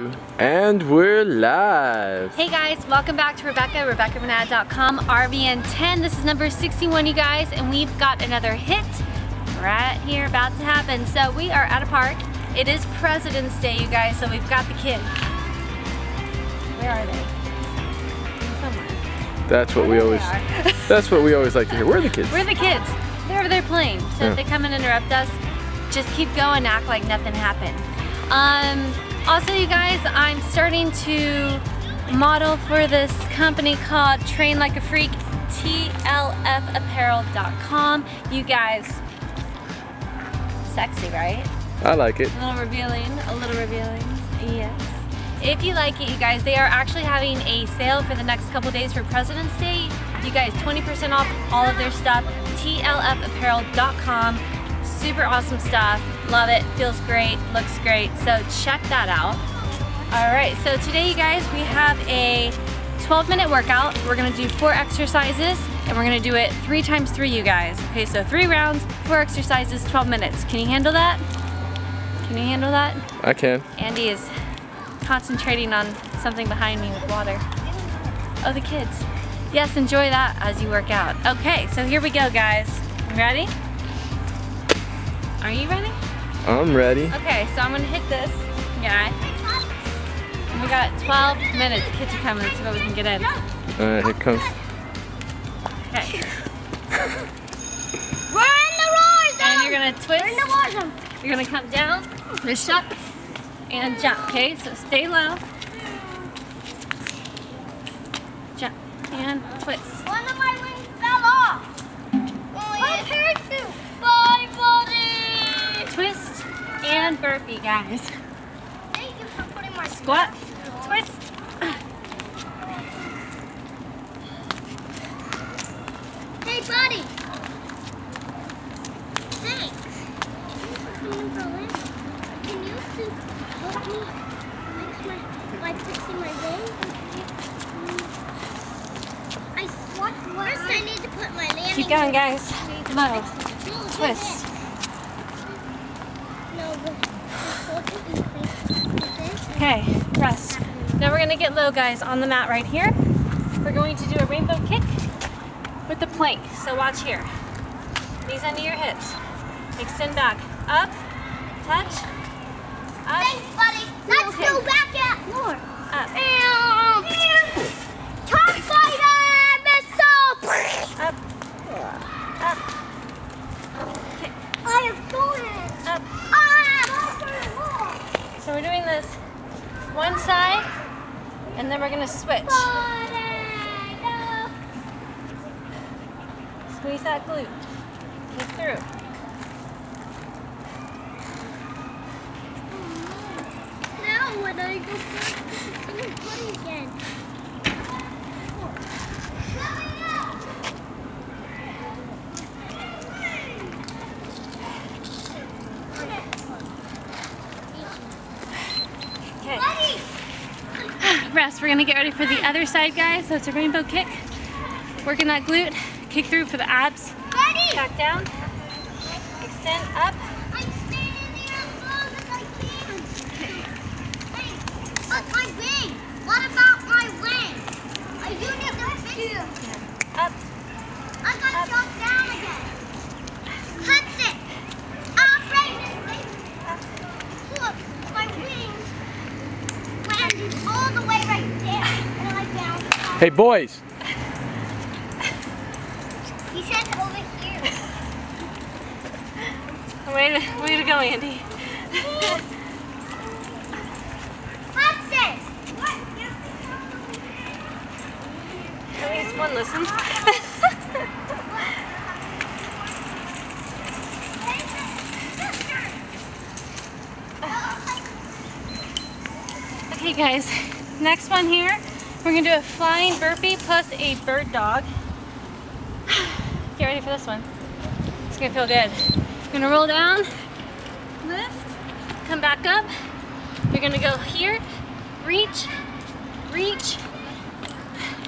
And we're live. Hey guys, welcome back to Rebekah, RebekahVanNatta.com, RVN10. This is number 61, you guys, and we've got another HIIT right here about to happen. So we are at a park. It is President's Day, you guys, so we've got the kids. Where are they? Somewhere. That's what we always. That's what we always like to hear. Where are the kids? We're the kids. They're over there playing. So Yeah. if they come and interrupt us, just keep going, act like nothing happened. Um, also, you guys, I'm starting to model for this company called Train Like a Freak, TLFapparel.com. You guys, sexy, right? I like it. A little revealing, a little revealing, yes. If you like it, you guys, they are actually having a sale for the next couple days for President's Day. You guys, 20% off all of their stuff, tlfapparel.com. Super awesome stuff. Love it, feels great, looks great. So check that out. All right, so today, you guys, we have a 12 minute workout. We're gonna do four exercises and we're gonna do it three times three, you guys. Okay, so three rounds, four exercises, 12 minutes. Can you handle that? Can you handle that? I can. Andy is concentrating on something behind me with water. Oh, the kids. Yes, enjoy that as you work out. Okay, so here we go, guys. You ready? Are you ready? I'm ready. Okay, so I'm gonna hit this guy. And we got 12 minutes. Kids are coming. Let's see what we can get in. Alright, here comes. Okay. We're in the war zone. And you're gonna twist. We're in the war zone. You're gonna come down, push up, and jump. Okay, so stay low. Jump and twist. Burpee, guys. Thank you for putting my Squat, twist. Hey, buddy. Thanks. Can you go in? Can you please help me fix my, like fixing my wing? I? First, I need to put my landing. Keep going, guys. Low. Twist. this. No, but hold it in place like this. Okay, rest. Now we're gonna get low, guys, on the mat right here. We're going to do a rainbow kick with the plank. So watch here. Knees under your hips. Extend back. Up, touch, up, Thanks, buddy. Let's Okay. go back at more. up, Top fighter missile. up, up, kick, I am going. up. Ah. So we're doing this one side, and then we're gonna switch. Squeeze that glute. Kick through. Now when I go back, it's funny again. Rest. We're gonna get ready for the other side, guys. So it's a rainbow kick. Working that glute. Kick through for the abs. Back down. Extend up. I'm standing there as long as I can. Hey, but my wing. What about my wing? Are you need to fix it? Up. I got jumped down again. That's it. I'm ready. Look, my wings landed all the way right there. And I bounced off. Hey, boys. He said over here. Way to, way to go, Andy. Hudson! At least one listens. okay, guys. Next one here, we're gonna do a flying burpee plus a bird dog. Get ready for this one. It's gonna feel good. You're gonna roll down, lift, come back up. You're gonna go here, reach, reach,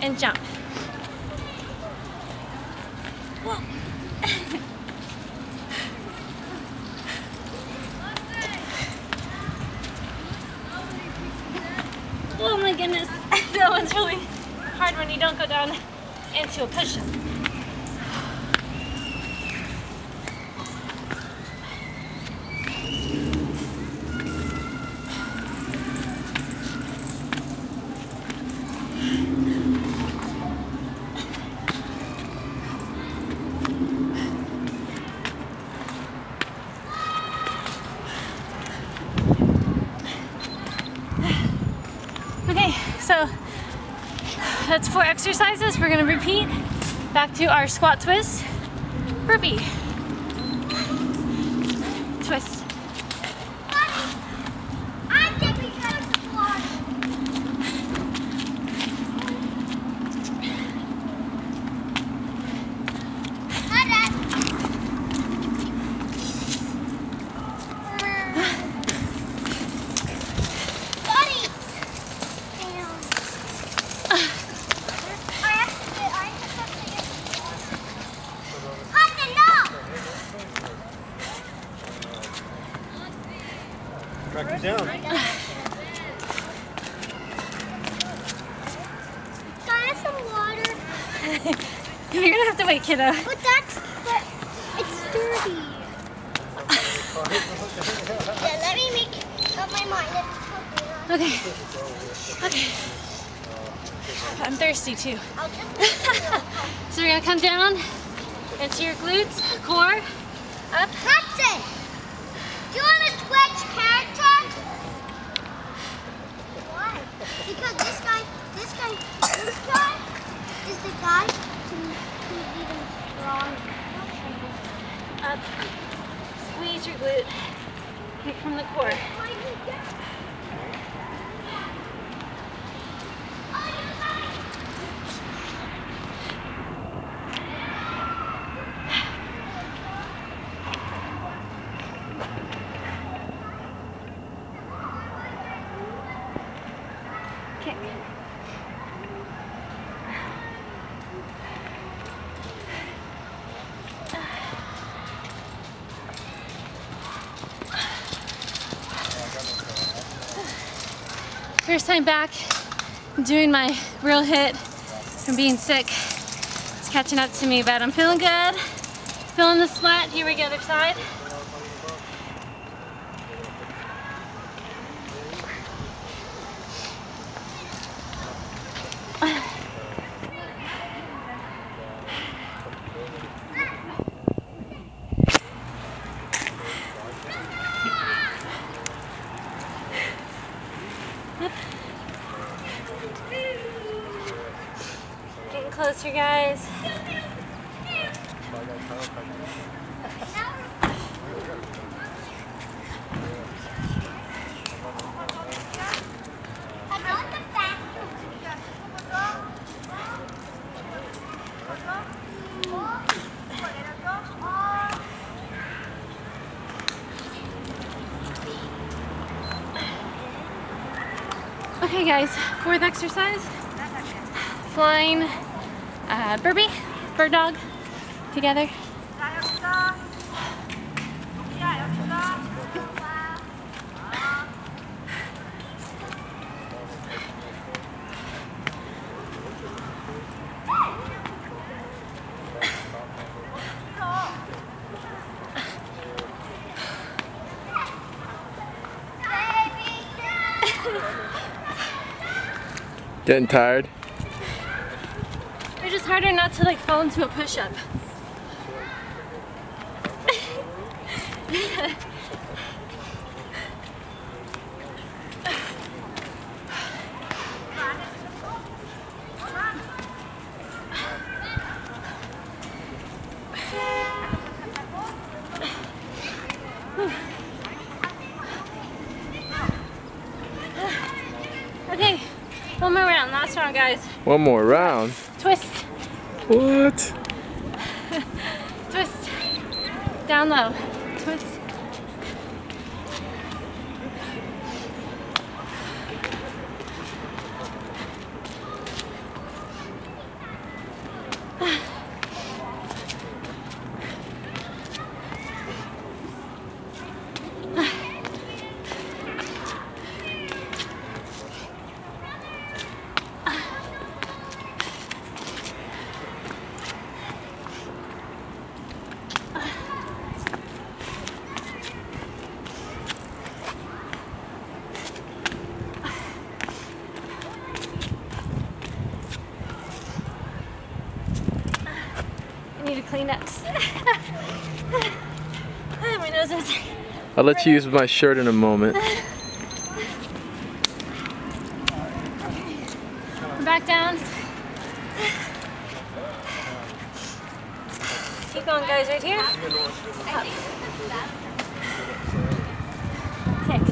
and jump. my goodness. that one's really hard when you don't go down into a push-up. Okay, so that's four exercises. We're gonna repeat back to our squat twist, burpee, twist. I'm taking some water. Hi, Dad. Buddy. Damn. I have to get- I have to get- Hudson, no! Track it down. Can I have some water? You're gonna have to wait, kiddo. But that's, but it's dirty. Yeah, let me make up my mind. Okay. Okay. I'm thirsty too. So we're gonna come down into your glutes, core, up. Hudson, do you want to switch character? Why? Because this guy, this guy, this guy is the guy who, who's even strong. up. Squeeze your glute. Kick from the core. First time back, doing my real HIIT from being sick. It's catching up to me, but I'm feeling good. Feeling the sweat. Here we go, other side. Getting closer, guys. I'm not the fastest. Okay, guys, fourth exercise. Flying uh, burpee, bird dog, together. Getting tired? It's just harder not to like fall into a push-up. Okay, one more round, last round, guys. One more round. Twist, What? twist, down low, twist. Kleenex. My nose is. I'll let you use my shirt in a moment. Back down. Keep going, guys, right here. Up. Kick.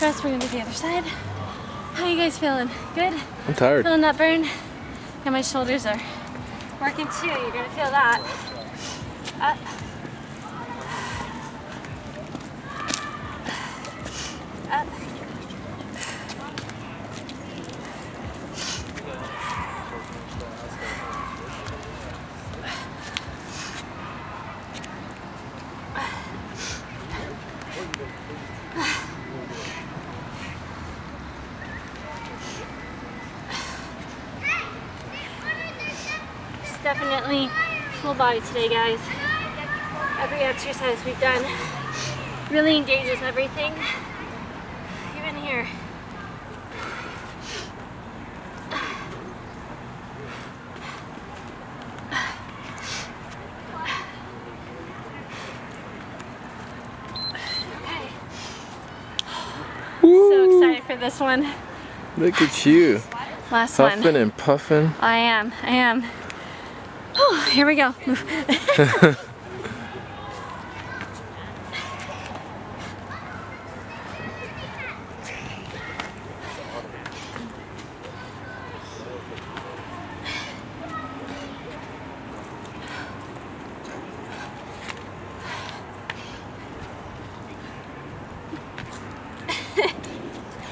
First, we're gonna do the other side. How you guys feeling? Good? I'm tired. Feeling that burn? Yeah, my shoulders are working too. You're gonna feel that. Up. Definitely full body today, guys. Every exercise we've done really engages everything. Even here. So excited for this one. Look at you. Last one. Puffing and puffing. I am. I am. Here we go.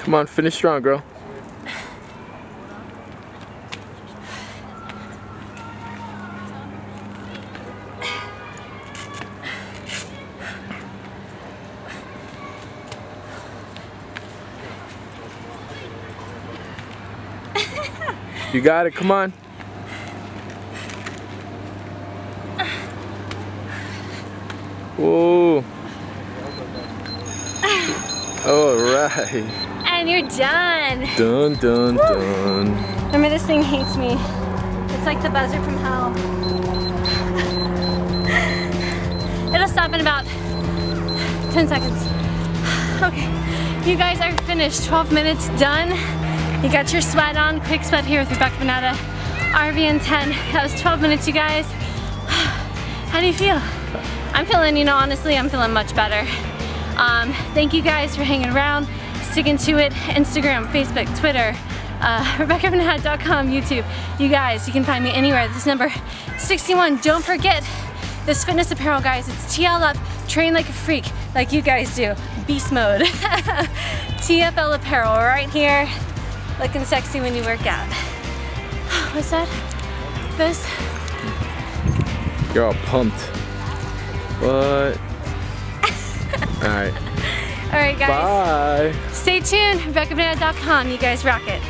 Come on, finish strong, girl. You got it, come on. Whoa. All right. and you're done. Dun dun dun. Remember, this thing hates me. It's like the buzzer from hell. It'll stop in about 10 seconds. Okay, you guys are finished. 12 minutes done. You got your sweat on. Quick sweat here with Rebekah Van Natta. RVN 10. That was 12 minutes, you guys. How do you feel? I'm feeling, you know, honestly, I'm feeling much better. Um, thank you guys for hanging around, sticking to it. Instagram, Facebook, Twitter, uh, RebekahVanNatta.com, YouTube. You guys, you can find me anywhere. This number 61. Don't forget this fitness apparel, guys. It's TL up, train like a freak, like you guys do. Beast mode. TFL apparel right here, looking sexy when you work out. What's that? This? You're all pumped. What? Alright. All right, guys. Bye. Stay tuned. RebekahVanNatta.com. You guys rock it.